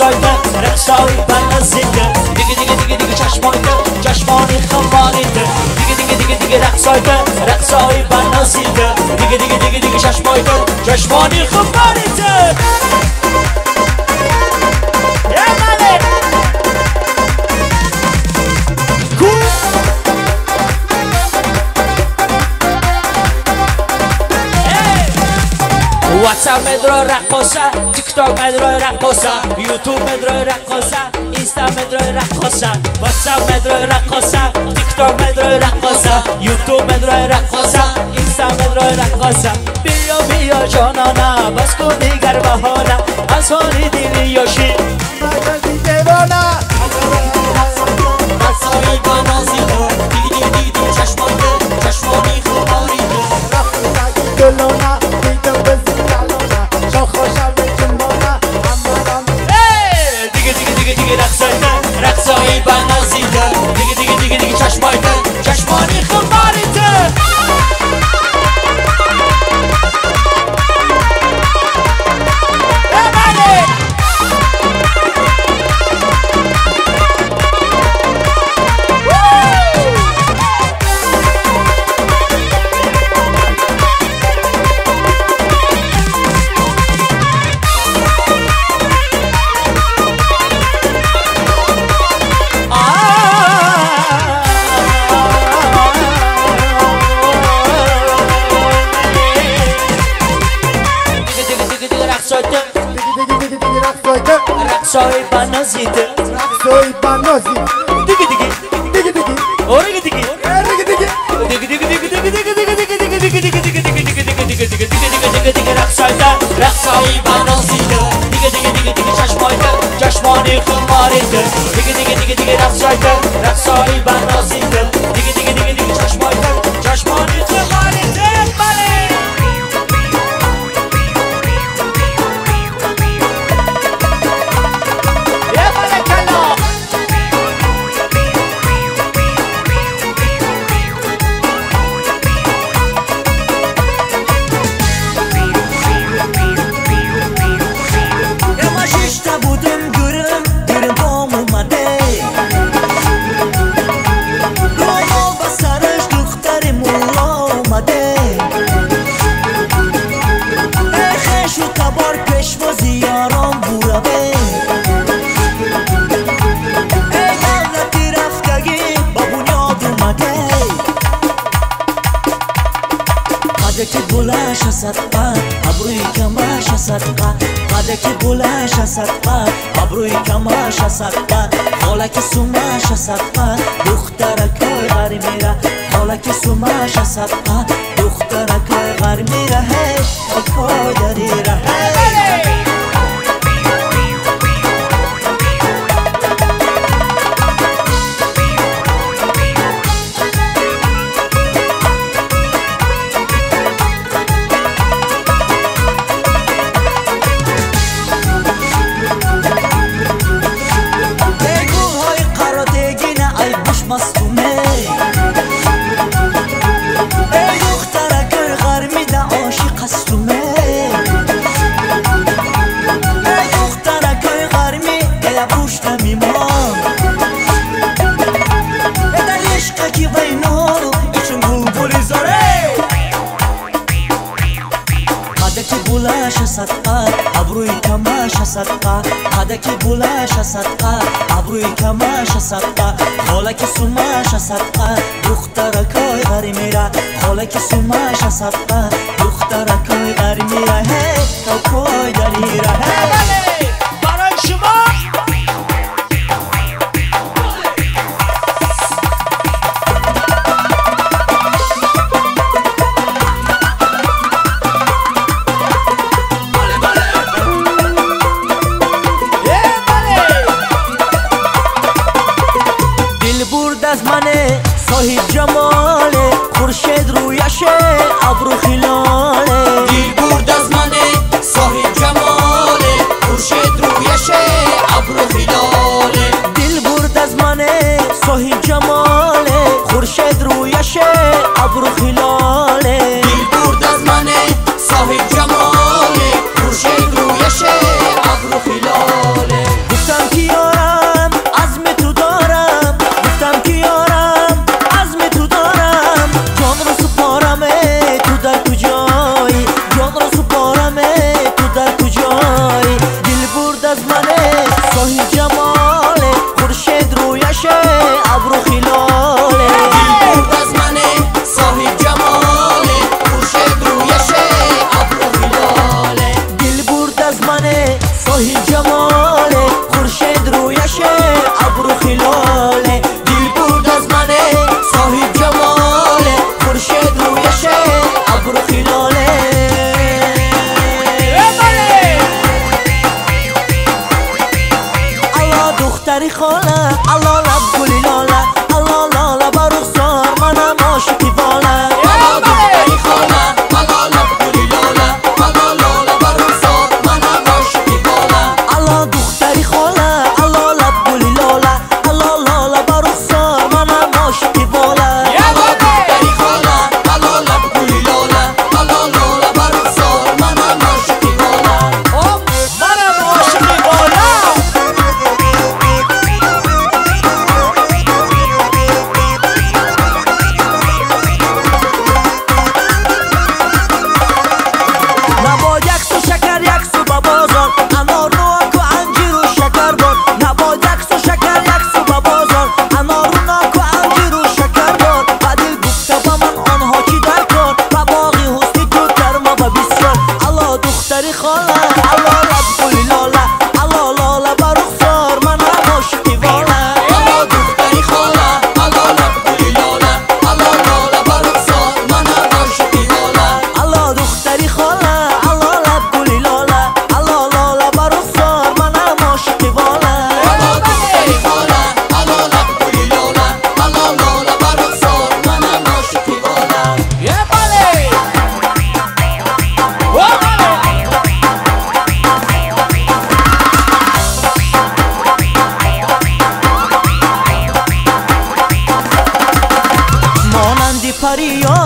سایده سرخ ساری بند زنده دیگه دیگه دیگه دیگه چشمانده چشمانی خمانیده دیگه دیگه دیگه دیگه رخ سایده سرخ ساری بند زنده دیگه دیگه دیگه دیگه چشمانده چشمانی خمانیده واتساپ مدرو رقصه تیک توک مدرو رقصه یوتیوب مدرو رقصه اینستا مدرو رقصه واتساپ مدرو رقصه تیک توک مدرو رقصه یوتیوب مدرو رقصه اینستا مدرو رقصه بیا بیا جانانا بس کن دیگر بهانه از حالی دیلی یاشی Raksoyda Raksoy banozidi Raksoy banozi Digi digi Digi digi Origi digi Origi digi Digi digi digi digi digi digi digi digi digi digi digi Raksoyda Raksoy banozidi Digi digi digi digi Chashmoyda Chashmoni qumoridi Digi digi digi digi Raksoyda Raksoy banozidi Digi digi digi digi Chashmoyda صدقه ابروی کمش صدقه قدک بلش صدقه ابروی کمش صدقه حالک سومش صدقه دخترکای غری میره. حالک سومش صدقه دخترکای غری میره. هی اکای هی must садқа қадаки булаша садқа абрӯи камаша садқа холаки сумаша садқа духтаракои ғаримира холаки сумаша садқа духтаракои ғаримира ҳе кавкои дарира ҳе Lola, Lola, Lola, varıyor